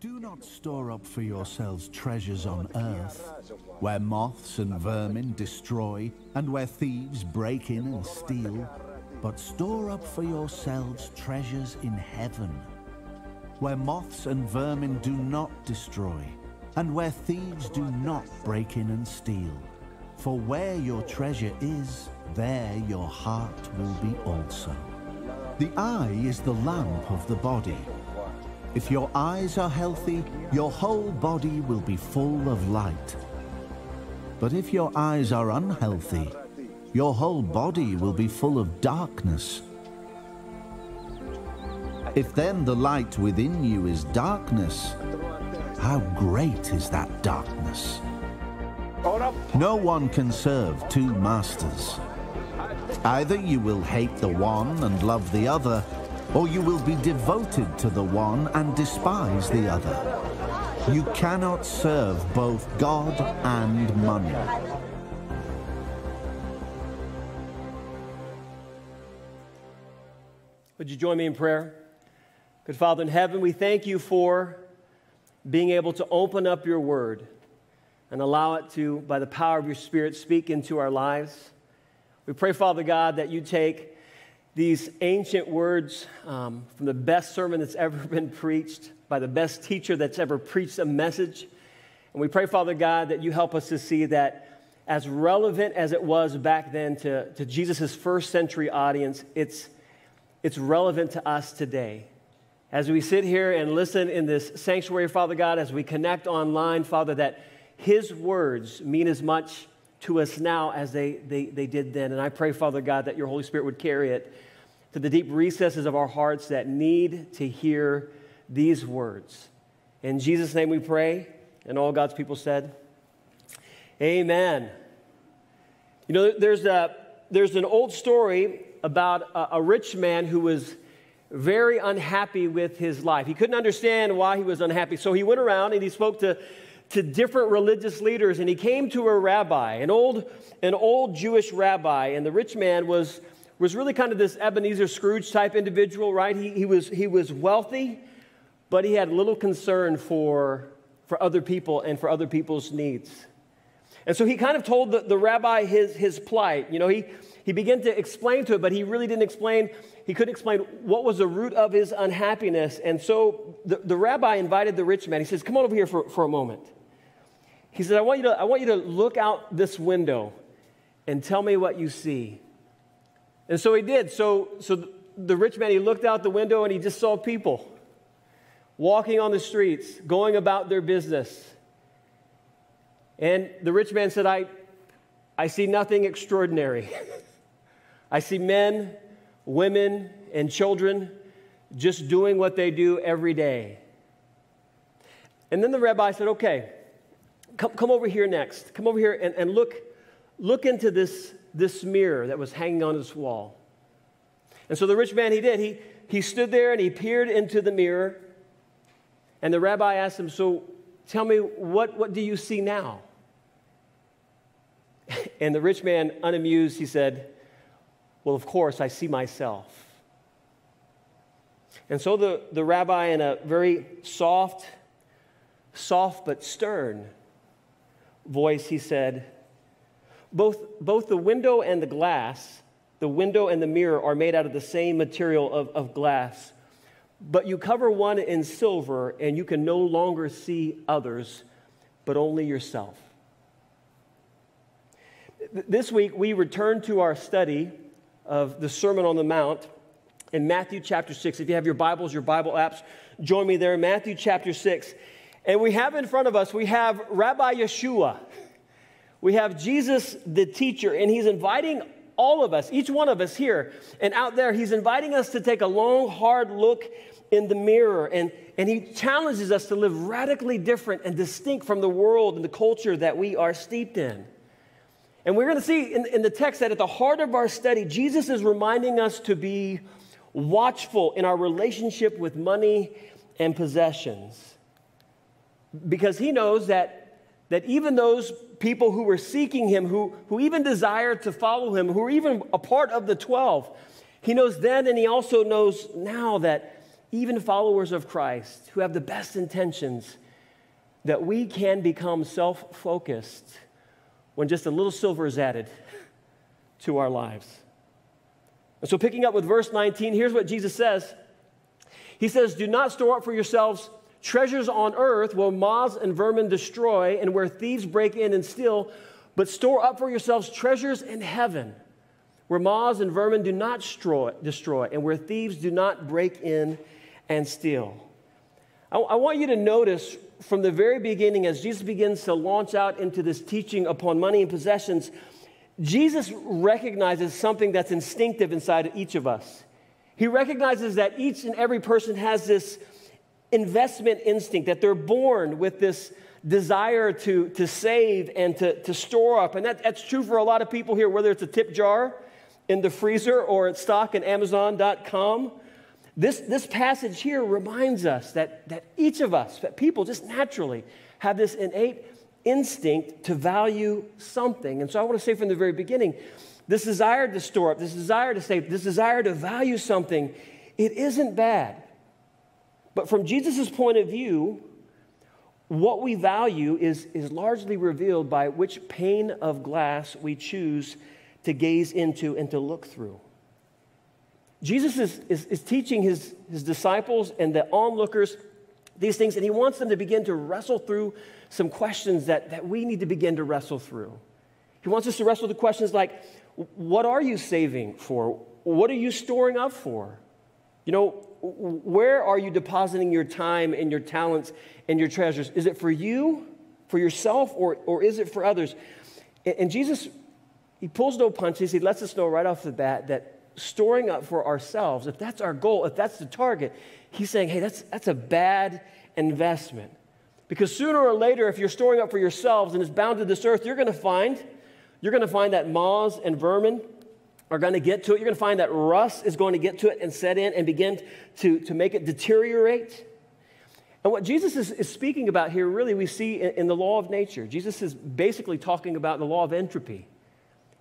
Do not store up for yourselves treasures on earth, where moths and vermin destroy, and where thieves break in and steal, but store up for yourselves treasures in heaven, where moths and vermin do not destroy, and where thieves do not break in and steal. For where your treasure is, there your heart will be also. The eye is the lamp of the body. If your eyes are healthy, your whole body will be full of light. But if your eyes are unhealthy, your whole body will be full of darkness. If then the light within you is darkness, how great is that darkness? No one can serve two masters. Either you will hate the one and love the other, or you will be devoted to the one and despise the other. You cannot serve both God and money. Would you join me in prayer? Good Father in heaven, we thank you for being able to open up your word and allow it to, by the power of your Spirit, speak into our lives. We pray, Father God, that you take these ancient words um, from the best sermon that's ever been preached by the best teacher that's ever preached a message. And we pray, Father God, that you help us to see that as relevant as it was back then to, to Jesus' first century audience, it's, it's relevant to us today. As we sit here and listen in this sanctuary, Father God, as we connect online, Father, that His words mean as much to us now as they, they, they did then. And I pray, Father God, that your Holy Spirit would carry it to the deep recesses of our hearts that need to hear these words. In Jesus' name we pray, and all God's people said, Amen. You know, there's, a, there's an old story about a, a rich man who was very unhappy with his life. He couldn't understand why he was unhappy. So he went around and he spoke to to different religious leaders and he came to a rabbi an old an old jewish rabbi and the rich man was was really kind of this ebenezer scrooge type individual right? He, he was he was wealthy but he had little concern for for other people and for other people's needs. And so he kind of told the, the rabbi his his plight. You know he he began to explain to it but he really didn't explain he couldn't explain what was the root of his unhappiness. And so the, the rabbi invited the rich man. He says come on over here for, for a moment. He said, I want, you to, I want you to look out this window and tell me what you see. And so he did. So, so the rich man, he looked out the window and he just saw people walking on the streets, going about their business. And the rich man said, I, I see nothing extraordinary. I see men, women, and children just doing what they do every day. And then the rabbi said, Okay, come, come over here next. Come over here and, and look, look into this, this mirror that was hanging on his wall. And so the rich man, he did. He, he stood there and he peered into the mirror. And the rabbi asked him, So tell me, what, what do you see now? And the rich man, unamused, he said, Well, of course, I see myself. And so the, the rabbi, in a very soft, soft but stern voice, he said, both, both the window and the glass, the window and the mirror are made out of the same material of, of glass. But you cover one in silver, and you can no longer see others, but only yourself. This week, we return to our study of the Sermon on the Mount in Matthew chapter 6. If you have your Bibles, your Bible apps, join me there. Matthew chapter 6. And we have in front of us, we have Rabbi Yeshua. We have Jesus, the teacher, and he's inviting all of us, each one of us here and out there, he's inviting us to take a long, hard look in the mirror. And, and he challenges us to live radically different and distinct from the world and the culture that we are steeped in. And we're going to see in, in the text that at the heart of our study, Jesus is reminding us to be watchful in our relationship with money and possessions because he knows that, that even those people who were seeking him, who, who even desired to follow him, who were even a part of the 12, he knows then and he also knows now that, even followers of Christ who have the best intentions, that we can become self focused when just a little silver is added to our lives. And so, picking up with verse 19, here's what Jesus says He says, Do not store up for yourselves treasures on earth where moths and vermin destroy and where thieves break in and steal, but store up for yourselves treasures in heaven where moths and vermin do not destroy, destroy and where thieves do not break in and steal. I, I want you to notice from the very beginning, as Jesus begins to launch out into this teaching upon money and possessions, Jesus recognizes something that's instinctive inside of each of us. He recognizes that each and every person has this investment instinct, that they're born with this desire to, to save and to, to store up. And that, that's true for a lot of people here, whether it's a tip jar in the freezer or it's stock in Amazon.com. This, this passage here reminds us that, that each of us, that people just naturally have this innate instinct to value something. And so I want to say from the very beginning this desire to store up, this desire to save, this desire to value something, it isn't bad. But from Jesus' point of view, what we value is, is largely revealed by which pane of glass we choose to gaze into and to look through. Jesus is, is, is, teaching his, his disciples and the onlookers these things, and he wants them to begin to wrestle through some questions that, that we need to begin to wrestle through. He wants us to wrestle the questions like what are you saving for? What are you storing up for? You know, where are you depositing your time and your talents and your treasures? Is it for you, for yourself, or, or is it for others? And, and Jesus, he pulls no punches. He lets us know right off the bat that storing up for ourselves, if that's our goal, if that's the target, he's saying, hey, that's, that's a bad investment. Because sooner or later, if you're storing up for yourselves and it's bound to this earth, you're going to find, you're going to find that moths and vermin are going to get to it. You're going to find that rust is going to get to it and set in and begin to, to make it deteriorate. And what Jesus is, is speaking about here, really, we see in, in the law of nature. Jesus is basically talking about the law of entropy.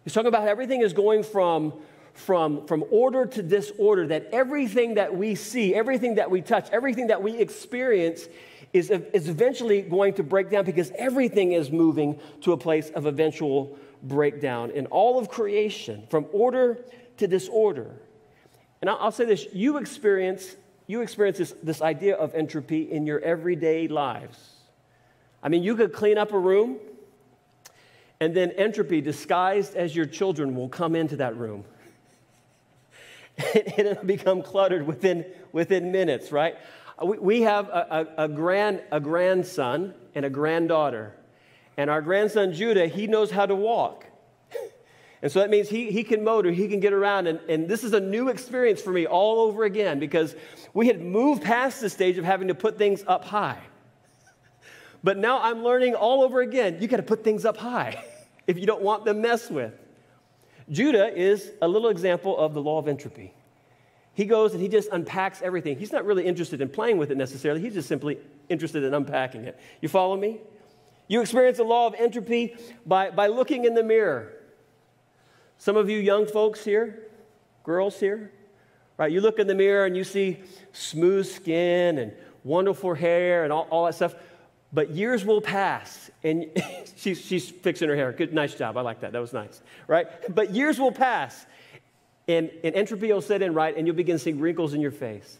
He's talking about everything is going from, from, from order to disorder, that everything that we see, everything that we touch, everything that we experience is, is eventually going to break down because everything is moving to a place of eventual breakdown in all of creation, from order to disorder. And I'll say this you experience, you experience this, this idea of entropy in your everyday lives. I mean, you could clean up a room, and then entropy, disguised as your children, will come into that room. and it'll become cluttered within, within minutes, right? We, we have a, a, a, grand, a grandson and a granddaughter. And our grandson Judah, he knows how to walk. And so that means he, he can motor, he can get around. And, and this is a new experience for me all over again because we had moved past the stage of having to put things up high. But now I'm learning all over again you got to put things up high if you don't want them messed with. Judah is a little example of the law of entropy. He goes and he just unpacks everything. He's not really interested in playing with it necessarily, he's just simply interested in unpacking it. You follow me? You experience the law of entropy by, by looking in the mirror. Some of you young folks here, girls here, right? You look in the mirror and you see smooth skin and wonderful hair and all, all that stuff. But years will pass, and she's, she's fixing her hair. Good, nice job. I like that. That was nice, right? But years will pass, and, and entropy will set in, right? And you'll begin to see wrinkles in your face.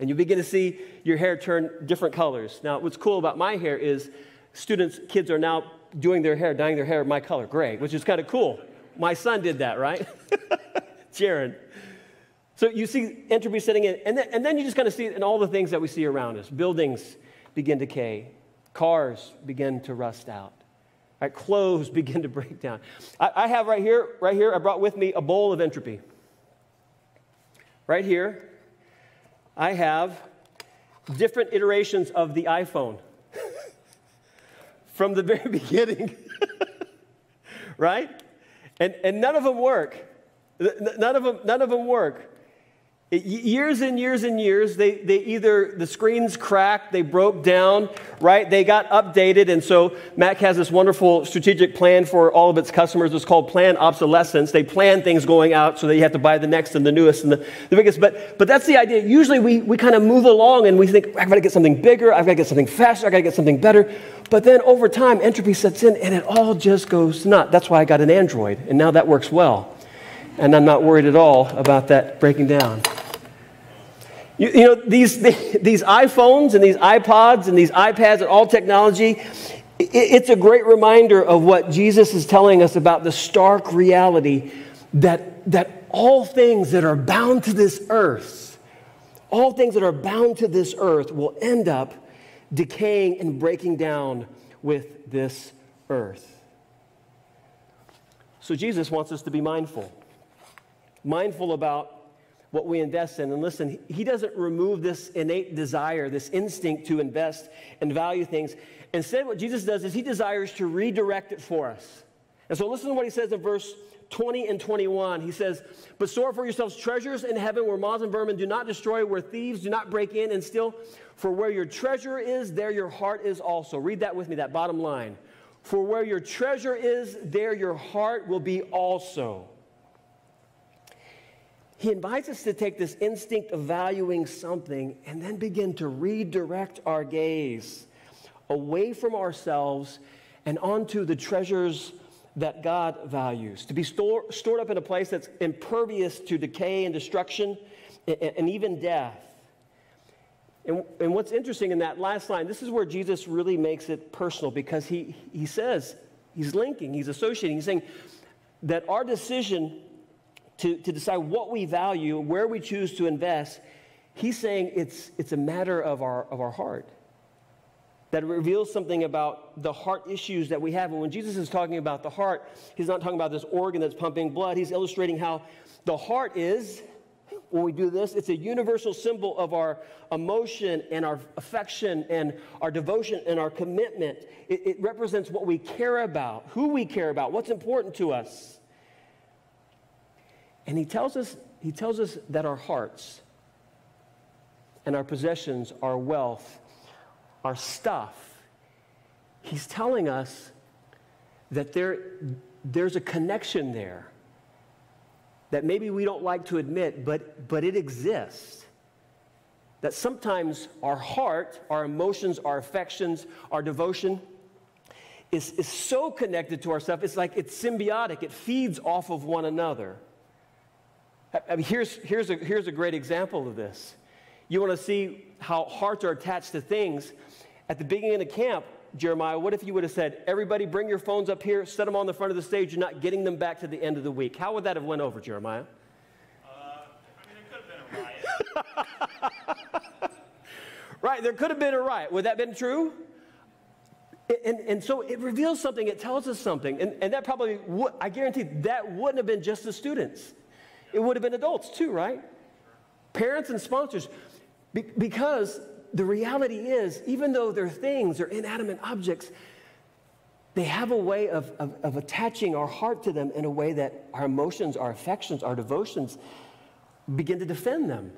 And you begin to see your hair turn different colors. Now, what's cool about my hair is students, kids are now doing their hair, dyeing their hair my color, gray, which is kind of cool. My son did that, right? Jaron. So you see entropy setting in, and then, and then you just kind of see it in all the things that we see around us. Buildings begin to decay, cars begin to rust out, right? clothes begin to break down. I, I have right here, right here, I brought with me a bowl of entropy. Right here, I have different iterations of the iPhone from the very beginning, right? And, and none of them work. None of them, none of them work. Years and years and years, they, they either, the screens cracked, they broke down, right? They got updated. And so Mac has this wonderful strategic plan for all of its customers. It's called plan obsolescence. They plan things going out so that you have to buy the next and the newest and the, the biggest. But, but that's the idea. Usually we, we kind of move along and we think, I've got to get something bigger, I've got to get something faster, I've got to get something better. But then over time, entropy sets in and it all just goes nuts. That's why I got an Android. And now that works well. And I'm not worried at all about that breaking down. You, you know, these, these iPhones and these iPods and these iPads and all technology, it, it's a great reminder of what Jesus is telling us about the stark reality that, that all things that are bound to this earth, all things that are bound to this earth will end up decaying and breaking down with this earth. So Jesus wants us to be mindful. Mindful about what we invest in. And listen, he doesn't remove this innate desire, this instinct to invest and value things. Instead, what Jesus does is he desires to redirect it for us. And so listen to what he says in verse 20 and 21. He says, But store for yourselves treasures in heaven where moths and vermin do not destroy, where thieves do not break in and steal. For where your treasure is, there your heart is also. Read that with me, that bottom line. For where your treasure is, there your heart will be also. He invites us to take this instinct of valuing something and then begin to redirect our gaze away from ourselves and onto the treasures that God values. To be store, stored up in a place that's impervious to decay and destruction and, and even death. And, and what's interesting in that last line, this is where Jesus really makes it personal because he, he says, he's linking, he's associating, he's saying that our decision to, to decide what we value, where we choose to invest, he's saying it's, it's a matter of our, of our heart. That reveals something about the heart issues that we have. And when Jesus is talking about the heart, he's not talking about this organ that's pumping blood. He's illustrating how the heart is, when we do this, it's a universal symbol of our emotion and our affection and our devotion and our commitment. It, it represents what we care about, who we care about, what's important to us. And he tells us, he tells us that our hearts and our possessions, our wealth, our stuff, he's telling us that there, there's a connection there that maybe we don't like to admit, but, but it exists. That sometimes our heart, our emotions, our affections, our devotion is, is so connected to ourselves, it's like it's symbiotic, it feeds off of one another. I mean, here's, here's, a, here's a great example of this. You want to see how hearts are attached to things. At the beginning of the camp, Jeremiah, what if you would have said, everybody bring your phones up here, set them on the front of the stage, you're not getting them back to the end of the week. How would that have went over, Jeremiah? Uh, I mean, it could have been a riot. right, there could have been a riot. Would that have been true? And, and so it reveals something, it tells us something. And, and that probably, would, I guarantee that wouldn't have been just the students. It would have been adults too, right? Parents and sponsors. Be- because the reality is, even though they're things, they're inanimate objects, they have a way of, of, of, attaching our heart to them in a way that our emotions, our affections, our devotions begin to defend them.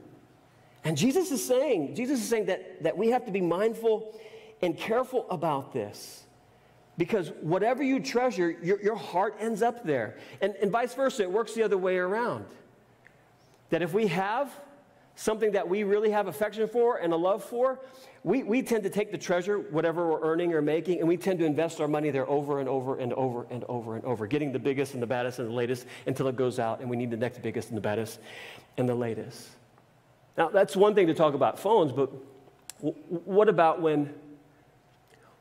And Jesus is saying, Jesus is saying that, that we have to be mindful and careful about this. Because whatever you treasure, your, your heart ends up there. And, and vice versa, it works the other way around. That if we have something that we really have affection for and a love for, we, we tend to take the treasure, whatever we're earning or making, and we tend to invest our money there over and over and over and over and over, getting the biggest and the baddest and the latest until it goes out and we need the next biggest and the baddest and the latest. Now, that's one thing to talk about phones, but what about when,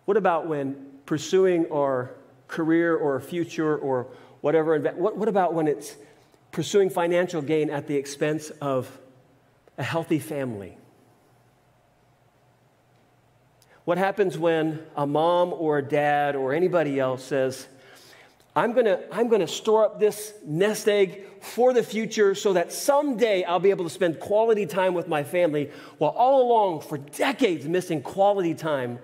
what about when pursuing our career or future or whatever. What, what about when it's pursuing financial gain at the expense of a healthy family? What happens when a mom or a dad or anybody else says, I'm gonna, I'm gonna store up this nest egg for the future so that someday I'll be able to spend quality time with my family, while all along for decades missing quality time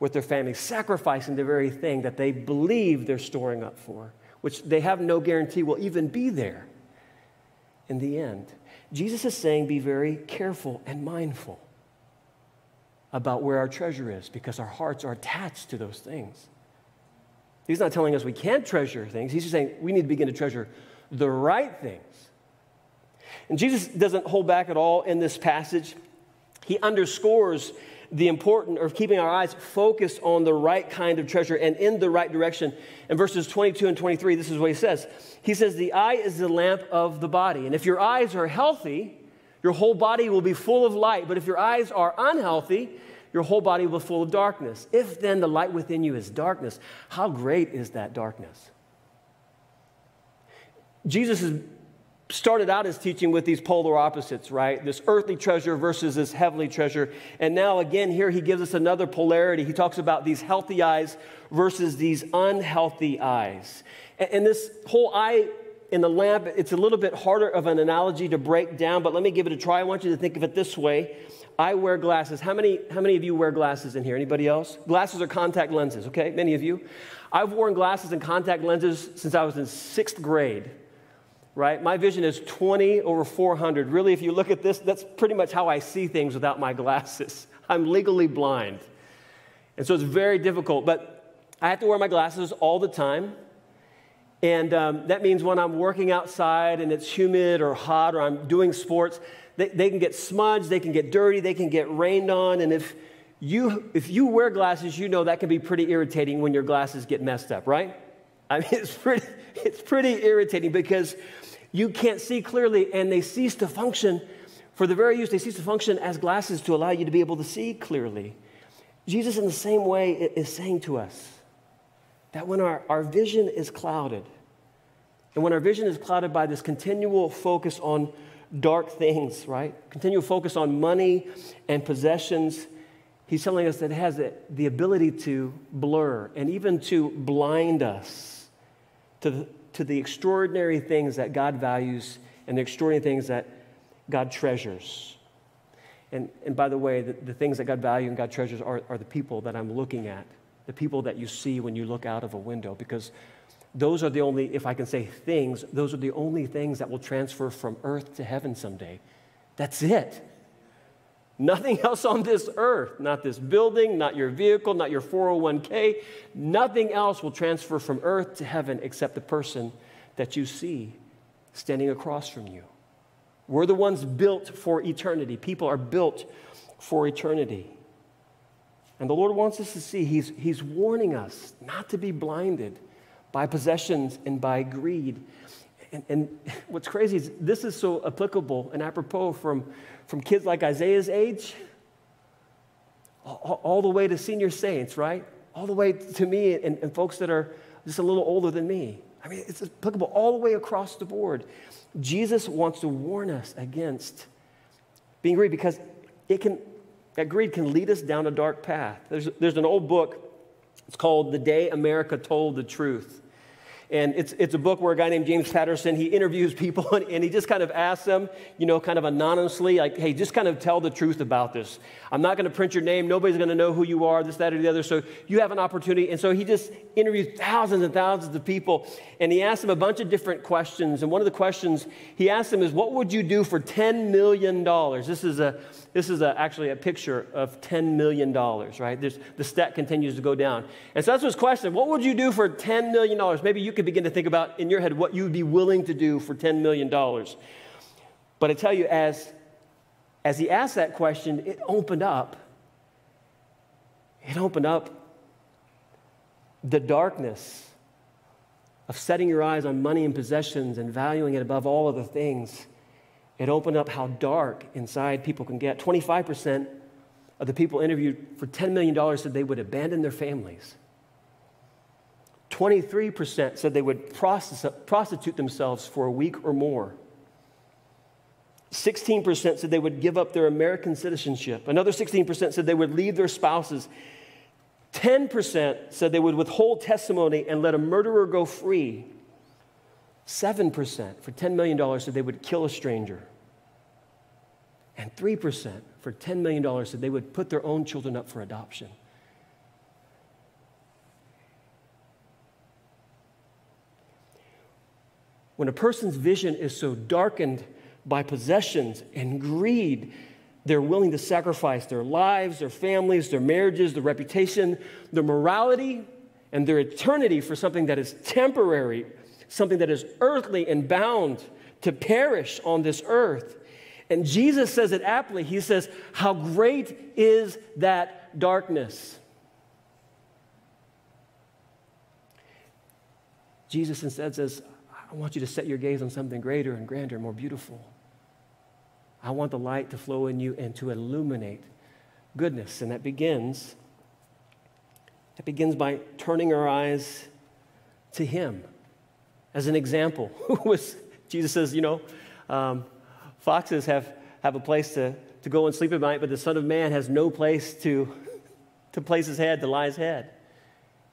with their family, sacrificing the very thing that they believe they're storing up for, which they have no guarantee will even be there in the end. Jesus is saying be very careful and mindful about where our treasure is because our hearts are attached to those things. He's not telling us we can't treasure things. He's just saying we need to begin to treasure the right things. And Jesus doesn't hold back at all in this passage. He underscores the important of keeping our eyes focused on the right kind of treasure and in the right direction. In verses 22 and 23, this is what he says. He says, The eye is the lamp of the body. And if your eyes are healthy, your whole body will be full of light. But if your eyes are unhealthy, your whole body will be full of darkness. If then the light within you is darkness, how great is that darkness? Jesus has started out his teaching with these polar opposites, right? This earthly treasure versus this heavenly treasure. And now, again, here he gives us another polarity. He talks about these healthy eyes versus these unhealthy eyes. And, this whole eye in the lamp, it's a little bit harder of an analogy to break down, but let me give it a try. I want you to think of it this way I wear glasses. How many, how many of you wear glasses in here? Anybody else? Glasses are contact lenses, okay? Many of you. I've worn glasses and contact lenses since I was in sixth grade, right? My vision is 20 over 400. Really, if you look at this, that's pretty much how I see things without my glasses. I'm legally blind. And so it's very difficult, but I have to wear my glasses all the time. And um, that means when I'm working outside and it's humid or hot or I'm doing sports, they, they can get smudged, they can get dirty, they can get rained on. And if you, if you wear glasses, you know that can be pretty irritating when your glasses get messed up, right? I mean, it's pretty, it's pretty irritating because you can't see clearly and they cease to function. For the very use, they cease to function as glasses to allow you to be able to see clearly. Jesus, in the same way, is saying to us that when our, our vision is clouded, and when our vision is clouded by this continual focus on dark things, right? Continual focus on money and possessions. He's telling us that it has the ability to blur and even to blind us to the, to the extraordinary things that God values and the extraordinary things that God treasures. And, and by the way, the, the things that God values and God treasures are, are the people that I'm looking at, the people that you see when you look out of a window, because those are the only, if I can say things, those are the only things that will transfer from earth to heaven someday. That's it. Nothing else on this earth, not this building, not your vehicle, not your 401k, nothing else will transfer from earth to heaven except the person that you see standing across from you. We're the ones built for eternity. People are built for eternity. And the Lord wants us to see, He's, he's warning us not to be blinded by possessions and by greed. And, and, what's crazy is this is so applicable and apropos from, from kids like Isaiah's age all, all the way to senior saints, right? All the way to me and, and folks that are just a little older than me. I mean, it's applicable all the way across the board. Jesus wants to warn us against being greedy because it can, that greed can lead us down a dark path. There's, there's an old book, it's called The Day America Told the Truth. And it's, it's a book where a guy named James Patterson, he interviews people and, and, he just kind of asks them, you know, kind of anonymously, like, hey, just kind of tell the truth about this. I'm not going to print your name. Nobody's going to know who you are, this, that, or the other. So you have an opportunity. And so he just interviews thousands and thousands of people. And he asks them a bunch of different questions. And one of the questions he asked them is, what would you do for $10 million? This is a this is a, actually a picture of $10 million, right? There's, the stat continues to go down. And so that's his question. What would you do for $10 million? Maybe you could begin to think about in your head what you would be willing to do for $10 million. But I tell you, as, as he asked that question, it opened up. It opened up the darkness of setting your eyes on money and possessions and valuing it above all other things it opened up how dark inside people can get. 25% of the people interviewed for $10 million said they would abandon their families. 23% said they would prostitute themselves for a week or more. 16% said they would give up their American citizenship. Another 16% said they would leave their spouses. 10% said they would withhold testimony and let a murderer go free. 7% for $10 million said they would kill a stranger. And 3% for $10 million said they would put their own children up for adoption. When a person's vision is so darkened by possessions and greed. They're willing to sacrifice their lives, their families, their marriages, their reputation, their morality, and their eternity for something that is temporary, something that is earthly and bound to perish on this earth. And Jesus says it aptly. He says, How great is that darkness? Jesus instead says, I want you to set your gaze on something greater and grander and more beautiful. I want the light to flow in you and to illuminate goodness. And that begins, that begins by turning our eyes to Him. As an example, who was Jesus says, you know, um, foxes have, have a place to, to go and sleep at night, but the Son of Man has no place to, to place his head, to lie his head.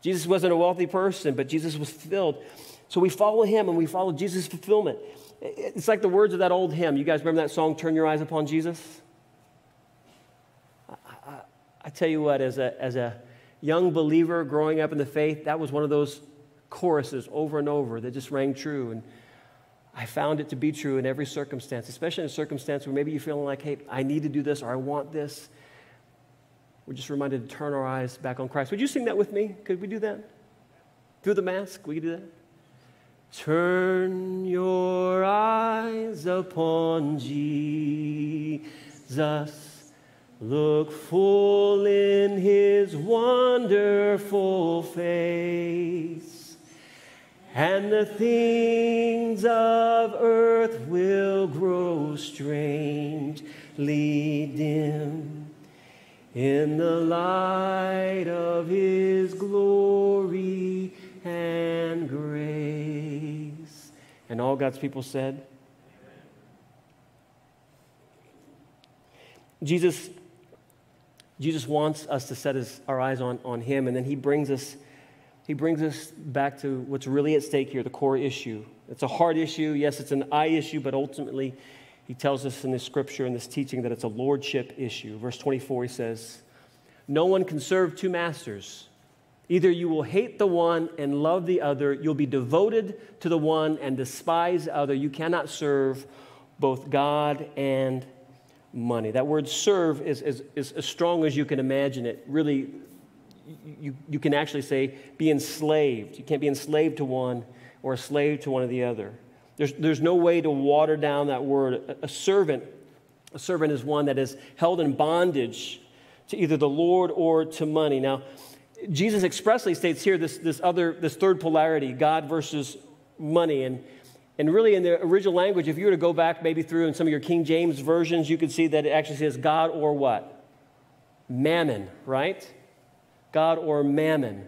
Jesus wasn't a wealthy person, but Jesus was filled. So we follow him and we follow Jesus' fulfillment. It's like the words of that old hymn. You guys remember that song, Turn Your Eyes Upon Jesus? I, I, I tell you what, as a, as a young believer growing up in the faith, that was one of those choruses over and over that just rang true. And I found it to be true in every circumstance, especially in a circumstance where maybe you're feeling like, hey, I need to do this or I want this. We're just reminded to turn our eyes back on Christ. Would you sing that with me? Could we do that? Through the mask, we could do that? Turn your eyes upon Jesus. Look full in his wonderful face, and the things of earth will grow strangely dim in the light of his glory and grace. And all God's people said, Jesus, Jesus wants us to set his, our eyes on, on him, and then he brings us he brings us back to what's really at stake here, the core issue. It's a hard issue. Yes, it's an eye issue, but ultimately, he tells us in this scripture, in this teaching, that it's a lordship issue. Verse 24, he says, No one can serve two masters. Either you will hate the one and love the other, you'll be devoted to the one and despise the other. You cannot serve both God and money. That word serve is, is, is as strong as you can imagine it. Really, you, you can actually say be enslaved. You can't be enslaved to one or a slave to one or the other. There's, there's no way to water down that word. A, a servant, a servant is one that is held in bondage to either the Lord or to money. Now, Jesus expressly states here this, this other, this third polarity, God versus money. And, and really, in the original language, if you were to go back maybe through in some of your King James versions, you could see that it actually says God or what? Mammon, right? God or mammon.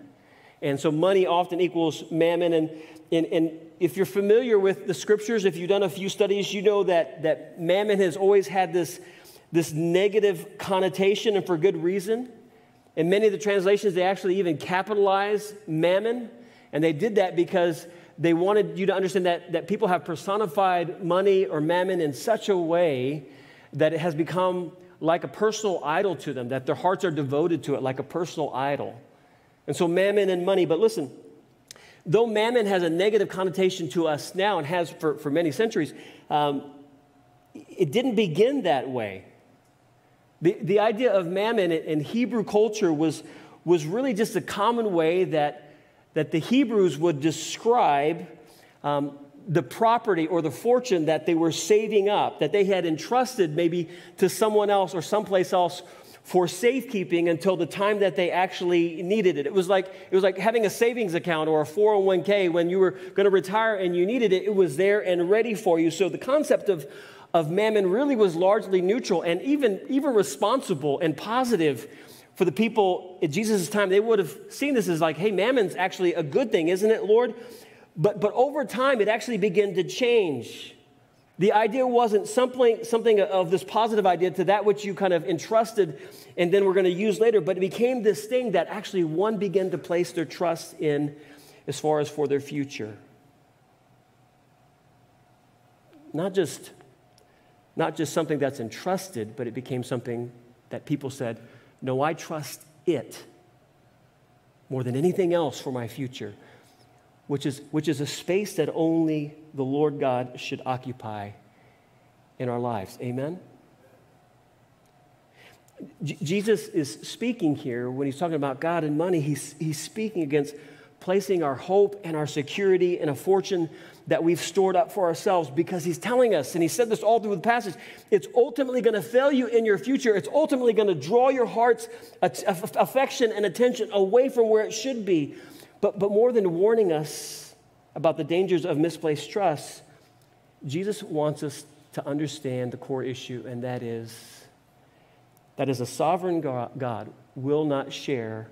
And so money often equals mammon. And, and, and if you're familiar with the scriptures, if you've done a few studies, you know that, that mammon has always had this, this negative connotation and for good reason. In many of the translations, they actually even capitalize mammon. And they did that because they wanted you to understand that, that people have personified money or mammon in such a way that it has become like a personal idol to them, that their hearts are devoted to it like a personal idol. And so, mammon and money. But listen, though mammon has a negative connotation to us now and has for, for many centuries, um, it didn't begin that way. The, the idea of mammon in Hebrew culture was, was really just a common way that, that the Hebrews would describe um, the property or the fortune that they were saving up, that they had entrusted maybe to someone else or someplace else for safekeeping until the time that they actually needed it. It was like it was like having a savings account or a 401k when you were going to retire and you needed it, it was there and ready for you. So the concept of of mammon really was largely neutral and even, even responsible and positive for the people at Jesus' time. They would have seen this as like, hey, mammon's actually a good thing, isn't it, Lord? But, but over time, it actually began to change. The idea wasn't something, something of this positive idea to that which you kind of entrusted and then we're going to use later, but it became this thing that actually one began to place their trust in as far as for their future. Not just not just something that's entrusted, but it became something that people said, No, I trust it more than anything else for my future, which is, which is a space that only the Lord God should occupy in our lives. Amen? J- Jesus is speaking here when he's talking about God and money, he's, he's speaking against placing our hope and our security in a fortune that we've stored up for ourselves because he's telling us, and he said this all through the passage, it's ultimately going to fail you in your future. It's ultimately going to draw your heart's affection and attention away from where it should be. But, but more than warning us about the dangers of misplaced trust, Jesus wants us to understand the core issue, and that is that as a sovereign God will not share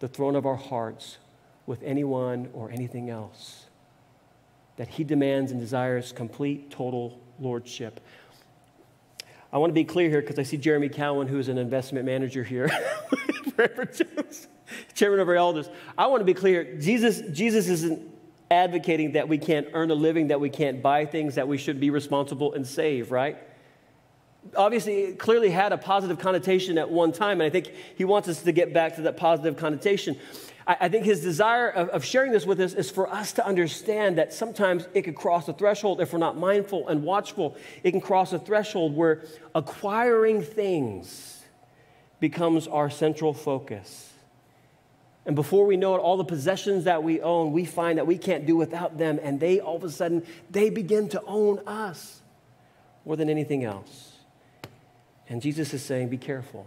the throne of our hearts with anyone or anything else. That he demands and desires complete, total lordship. I want to be clear here because I see Jeremy Cowan, who is an investment manager here, chairman of our elders. I want to be clear Jesus, Jesus isn't advocating that we can't earn a living, that we can't buy things, that we should be responsible and save, right? Obviously, it clearly had a positive connotation at one time, and I think he wants us to get back to that positive connotation. I, think his desire of, of sharing this with us is for us to understand that sometimes it could cross a threshold if we're not mindful and watchful. It can cross a threshold where acquiring things becomes our central focus. And before we know it, all the possessions that we own, we find that we can't do without them, and they all of a sudden they begin to own us more than anything else. And Jesus is saying, Be careful.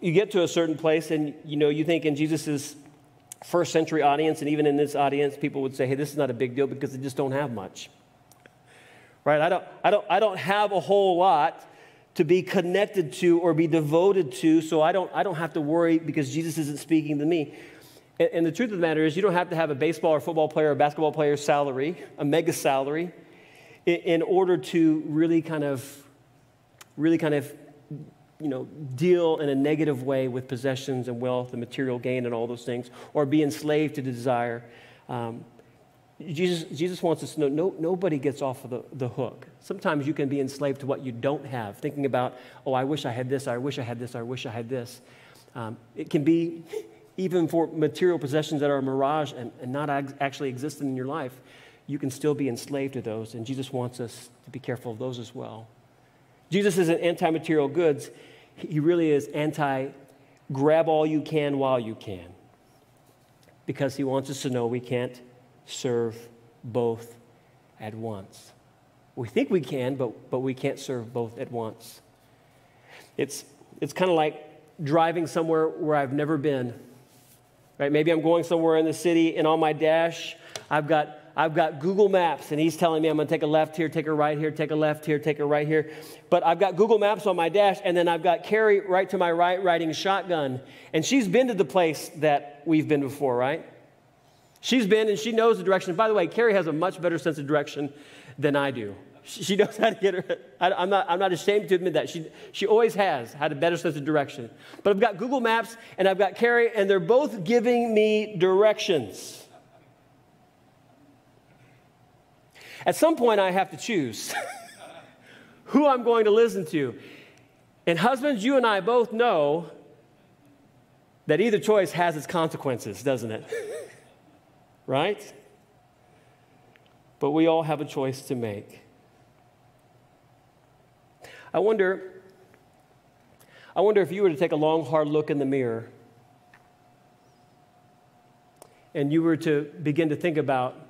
You get to a certain place and you know you think in Jesus' first century audience, and even in this audience, people would say, hey, this is not a big deal because they just don't have much. Right? I don't, I don't, I don't have a whole lot to be connected to or be devoted to, so I don't, I don't have to worry because Jesus isn't speaking to me. And, and the truth of the matter is, you don't have to have a baseball or football player or basketball player's salary, a mega salary, in, in order to really kind of, really kind of you know, deal in a negative way with possessions and wealth and material gain and all those things, or be enslaved to desire. Um, Jesus, Jesus wants us to know no, nobody gets off of the, the hook. Sometimes you can be enslaved to what you don't have, thinking about, oh, I wish I had this, I wish I had this, I wish I had this. Um, it can be even for material possessions that are a mirage and, and not actually existing in your life, you can still be enslaved to those. And Jesus wants us to be careful of those as well. Jesus isn't anti material goods, he really is anti grab all you can while you can. Because he wants us to know we can't serve both at once. We think we can, but, but we can't serve both at once. It's, it's kind of like driving somewhere where I've never been. Right? Maybe I'm going somewhere in the city, and on my dash, I've got I've got Google Maps, and he's telling me I'm going to take a left here, take a right here, take a left here, take a right here. But I've got Google Maps on my dash, and then I've got Carrie right to my right riding shotgun. And she's been to the place that we've been before, right? She's been and she knows the direction. By the way, Carrie has a much better sense of direction than I do. She knows how to get her. I, am not, I'm not ashamed to admit that. She, she always has had a better sense of direction. But I've got Google Maps and I've got Carrie, and they're both giving me directions. At some point, I have to choose who I'm going to listen to. And husbands, you and I both know that either choice has its consequences, doesn't it? right? But we all have a choice to make. I wonder I wonder if you were to take a long hard look in the mirror and you were to begin to think about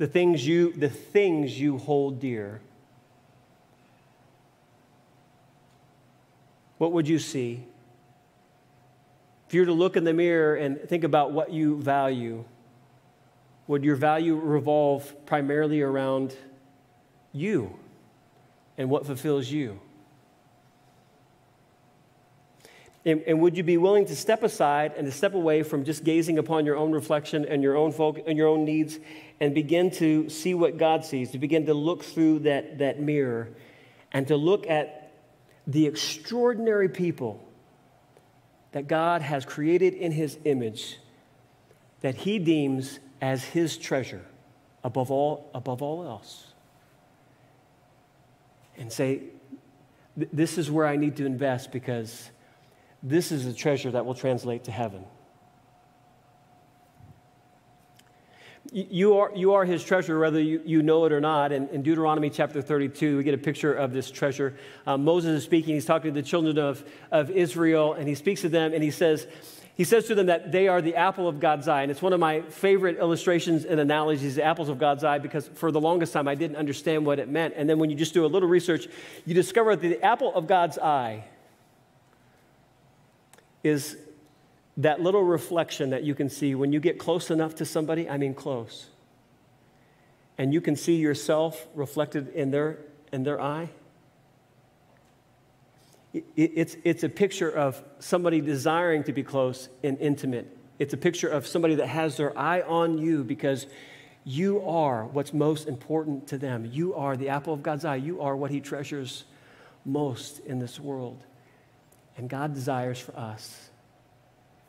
the things you, the things you hold dear, what would you see? If you were to look in the mirror and think about what you value, would your value revolve primarily around you and what fulfills you? And, and, would you be willing to step aside and to step away from just gazing upon your own reflection and your own folk and your own needs and begin to see what God sees, to begin to look through that, that mirror and to look at the extraordinary people that God has created in his image that he deems as his treasure above all, above all else. And say, this is where I need to invest because this is a treasure that will translate to heaven. You are, you are his treasure, whether you, you know it or not. And in Deuteronomy chapter 32, we get a picture of this treasure. Um, Moses is speaking, he's talking to the children of, of Israel, and he speaks to them, and he says, he says to them that they are the apple of God's eye. And it's one of my favorite illustrations and analogies, the apples of God's eye, because for the longest time I didn't understand what it meant. And then when you just do a little research, you discover that the apple of God's eye is that little reflection that you can see when you get close enough to somebody, I mean close, and you can see yourself reflected in their, in their eye. It, it's, it's a picture of somebody desiring to be close and intimate. It's a picture of somebody that has their eye on you because you are what's most important to them. You are the apple of God's eye. You are what He treasures most in this world. And God desires for us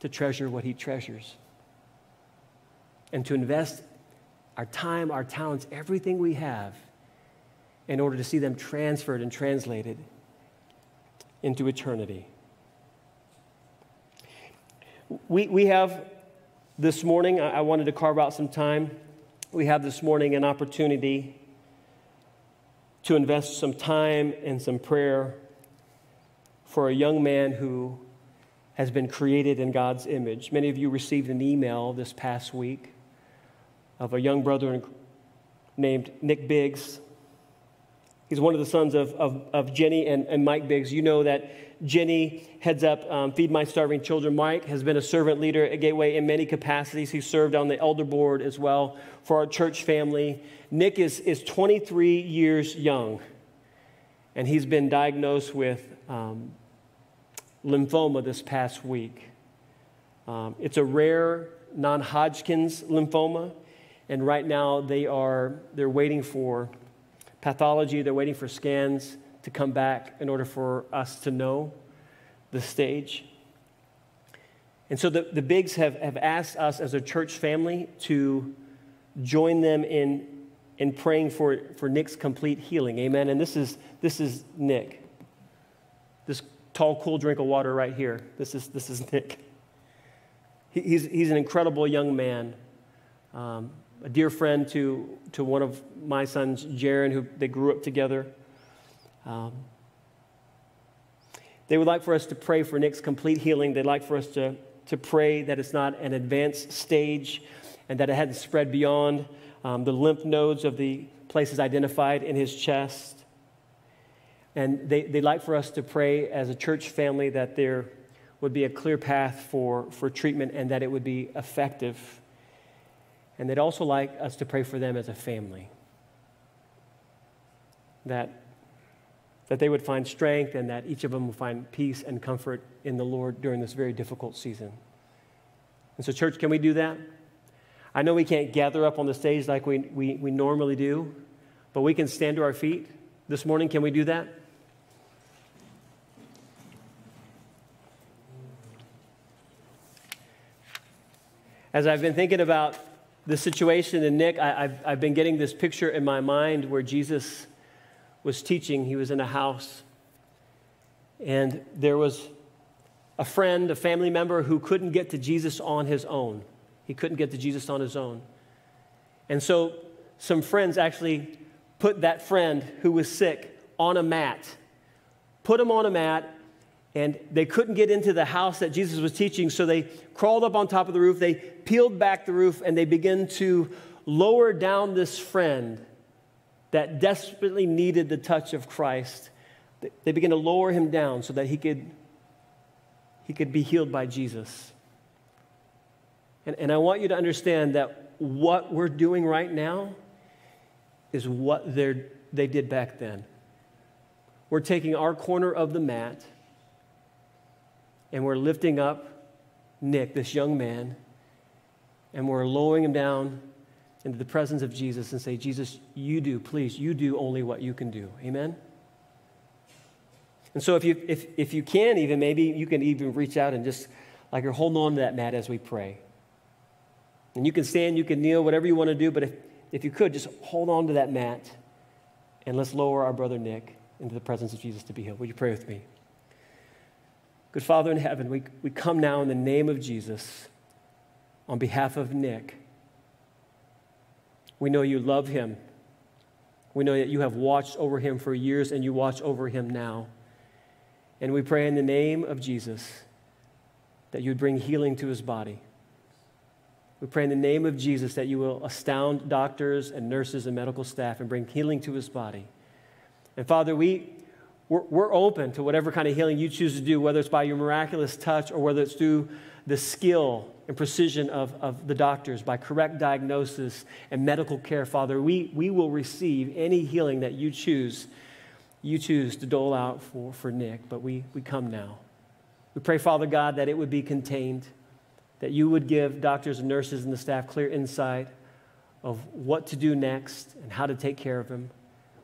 to treasure what He treasures and to invest our time, our talents, everything we have in order to see them transferred and translated into eternity. We, we have this morning, I wanted to carve out some time. We have this morning an opportunity to invest some time and some prayer for a young man who has been created in God's image. Many of you received an email this past week of a young brother named Nick Biggs. He's one of the sons of, of, of Jenny and, and, Mike Biggs. You know that Jenny heads up um, Feed My Starving Children. Mike has been a servant leader at Gateway in many capacities. He served on the elder board as well for our church family. Nick is, is 23 years young, and he's been diagnosed with um, lymphoma this past week. Um, it's a rare non Hodgkin's lymphoma, and right now they are they're waiting for pathology, they're waiting for scans to come back in order for us to know the stage. And so the, the Biggs have, have asked us as a church family to join them in, in praying for, for Nick's complete healing. Amen. And this is, this is Nick. Tall, cool drink of water right here. This is, this is Nick. He, he's, he's an incredible young man, um, a dear friend to, to one of my sons, Jaron, who they grew up together. Um, they would like for us to pray for Nick's complete healing. They'd like for us to, to pray that it's not an advanced stage and that it hadn't spread beyond um, the lymph nodes of the places identified in his chest. And they, they'd like for us to pray as a church family that there would be a clear path for, for treatment and that it would be effective. And they'd also like us to pray for them as a family. That, that they would find strength and that each of them would find peace and comfort in the Lord during this very difficult season. And so, church, can we do that? I know we can't gather up on the stage like we, we, we normally do, but we can stand to our feet this morning. Can we do that? As I've been thinking about the situation in Nick, I, have I've been getting this picture in my mind where Jesus was teaching. He was in a house, and there was a friend, a family member who couldn't get to Jesus on his own. He couldn't get to Jesus on his own. And so some friends actually put that friend who was sick on a mat, put him on a mat, and they couldn't get into the house that Jesus was teaching, so they crawled up on top of the roof. They peeled back the roof and they began to lower down this friend that desperately needed the touch of Christ. They began to lower him down so that he could, he could be healed by Jesus. And, and I want you to understand that what we're doing right now is what they they did back then. We're taking our corner of the mat and we're lifting up Nick, this young man, and we're lowering him down into the presence of Jesus and say, Jesus, you do, please, you do only what you can do. Amen? And so if you, if, if you can even, maybe you can even reach out and just, like you're holding on to that mat as we pray. And you can stand, you can kneel, whatever you want to do, but if, if you could, just hold on to that mat and let's lower our brother Nick into the presence of Jesus to be healed. Would you pray with me? Good Father in heaven, we, we come now in the name of Jesus on behalf of Nick. We know you love him. We know that you have watched over him for years and you watch over him now. And we pray in the name of Jesus that you would bring healing to his body. We pray in the name of Jesus that you will astound doctors and nurses and medical staff and bring healing to his body. And Father, we, we're, we're open to whatever kind of healing you choose to do, whether it's by your miraculous touch or whether it's through the skill and precision of, of the doctors, by correct diagnosis and medical care, Father. We, we will receive any healing that you choose, you choose to dole out for, for Nick, but we, we come now. We pray, Father God, that it would be contained, that you would give doctors and nurses and the staff clear insight of what to do next and how to take care of him.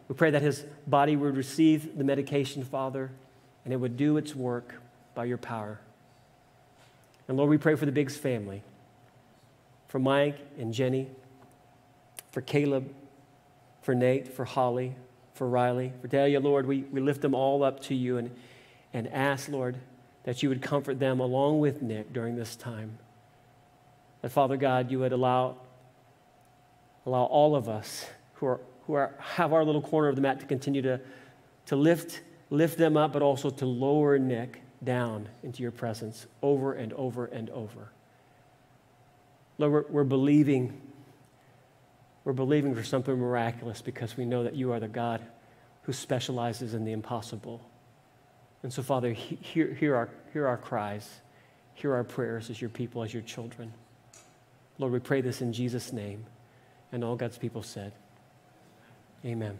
We pray that his body would receive the medication, Father, and it would do its work by your power. And Lord, we pray for the Biggs family, for Mike and Jenny, for Caleb, for Nate, for Holly, for Riley, for Dahlia, Lord, we, we lift them all up to you and, and ask, Lord, that you would comfort them along with Nick during this time. That, Father God, you would allow, allow all of us who, are, who are, have our little corner of the mat to continue to, to lift, lift them up, but also to lower Nick down into your presence over and over and over. Lord, we're, we're believing. We're believing for something miraculous because we know that you are the God who specializes in the impossible. And so, Father, hear, hear, our, hear our cries, hear our prayers as your people, as your children. Lord, we pray this in Jesus' name. And all God's people said, Amen.